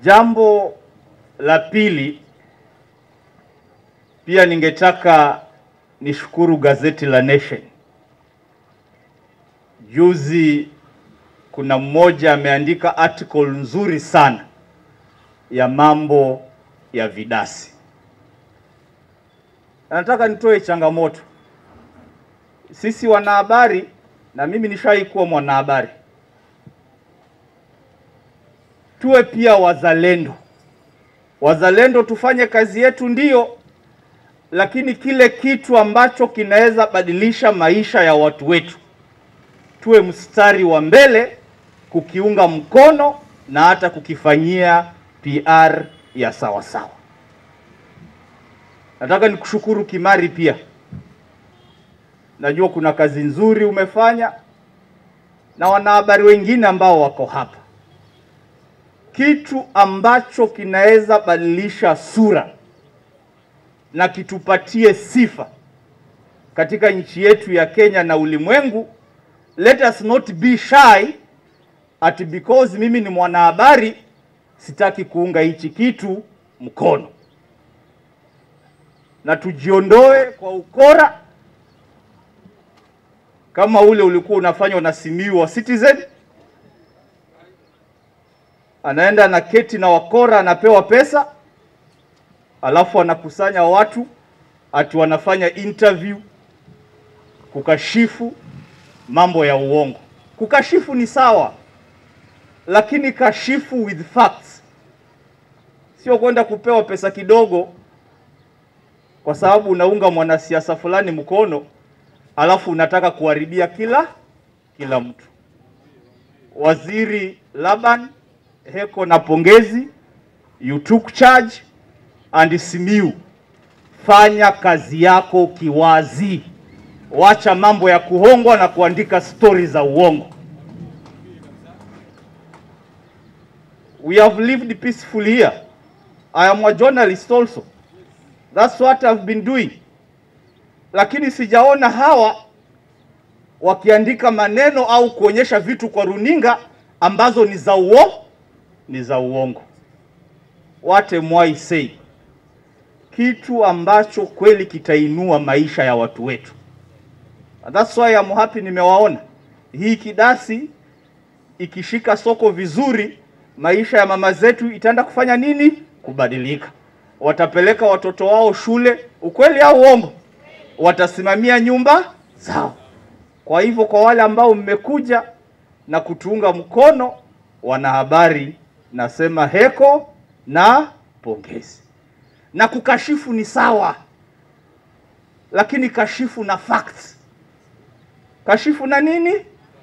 Jambo la pili, pia ningetaka nishukuru gazeti la Nation. Juzi kuna mmoja ameandika article nzuri sana ya mambo ya vidasi. Nataka nitoe changamoto sisi wanahabari, na mimi nishawahi kuwa mwanahabari, tuwe pia wazalendo. Wazalendo tufanye kazi yetu ndio, lakini kile kitu ambacho kinaweza badilisha maisha ya watu wetu tuwe mstari wa mbele kukiunga mkono na hata kukifanyia PR ya sawa sawa. Nataka nikushukuru Kimari pia, najua kuna kazi nzuri umefanya na wanahabari wengine ambao wako hapa. Kitu ambacho kinaweza badilisha sura na kitupatie sifa katika nchi yetu ya Kenya na ulimwengu let us not be shy at because mimi ni mwanahabari sitaki kuunga hichi kitu mkono, na tujiondoe kwa ukora kama ule ulikuwa unafanywa na Simiyu wa Citizen. Anaenda na keti na wakora, anapewa pesa, alafu anakusanya watu ati wanafanya interview kukashifu mambo ya uongo. Kukashifu ni sawa, lakini kashifu with facts, sio kwenda kupewa pesa kidogo kwa sababu unaunga mwanasiasa fulani mkono, alafu unataka kuharibia kila kila mtu. Waziri Laban, heko na pongezi, you took charge and Simiyu, fanya kazi yako kiwazi. Wacha mambo ya kuhongwa na kuandika stori za uongo. We have lived peacefully here. I am a journalist also. That's what I've been doing. Lakini sijaona hawa wakiandika maneno au kuonyesha vitu kwa runinga ambazo ni za uongo, ni za uongo. What am I say? Kitu ambacho kweli kitainua maisha ya watu wetu. That's why I'm happy nimewaona. Hii kidasi ikishika soko vizuri, maisha ya mama zetu itaenda kufanya nini? Kubadilika. Watapeleka watoto wao shule, ukweli au uongo? Watasimamia nyumba zao. Kwa hivyo, kwa wale ambao mmekuja na kutuunga mkono, wanahabari, nasema heko na pongezi. Na kukashifu ni sawa, lakini kashifu na facts kashifu na nini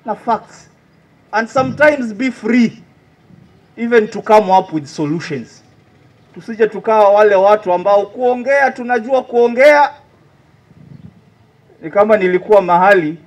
na facts and sometimes be free even to come up with solutions. Tusije tukawa wale watu ambao kuongea tunajua kuongea. Ni kama nilikuwa mahali